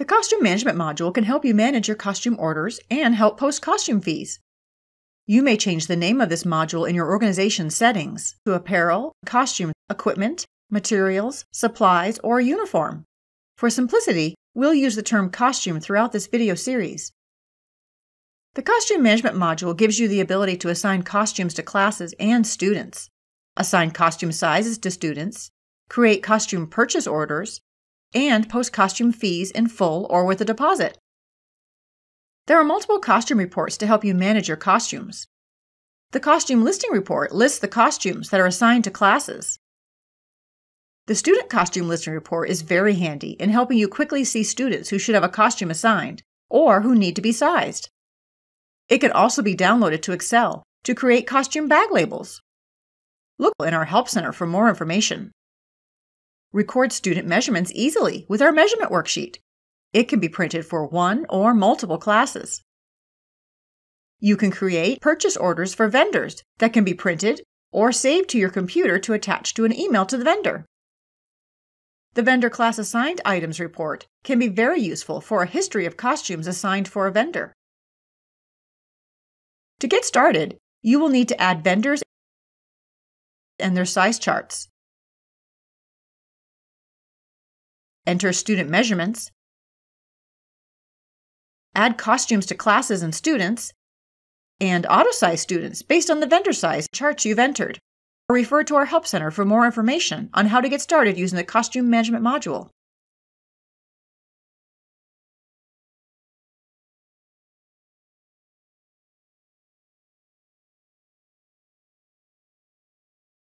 The Costume Management module can help you manage your costume orders and help post costume fees. You may change the name of this module in your organization settings to apparel, costume, equipment, materials, supplies, or uniform. For simplicity, we'll use the term costume throughout this video series. The Costume Management module gives you the ability to assign costumes to classes and students, assign costume sizes to students, create costume purchase orders, and post costume fees in full or with a deposit. There are multiple costume reports to help you manage your costumes. The Costume Listing Report lists the costumes that are assigned to classes. The Student Costume Listing Report is very handy in helping you quickly see students who should have a costume assigned or who need to be sized. It can also be downloaded to Excel to create costume bag labels. Look in our Help Center for more information. Record student measurements easily with our measurement worksheet. It can be printed for one or multiple classes. You can create purchase orders for vendors that can be printed or saved to your computer to attach to an email to the vendor. The Vendor Class Assigned Items report can be very useful for a history of costumes assigned for a vendor. To get started, you will need to add vendors and their size charts. Enter student measurements, add costumes to classes and students, and auto-size students based on the vendor size charts you've entered. Or refer to our Help Center for more information on how to get started using the Costume Management module.